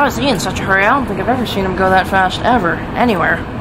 Why was he in such a hurry? I don't think I've ever seen him go that fast, ever, anywhere.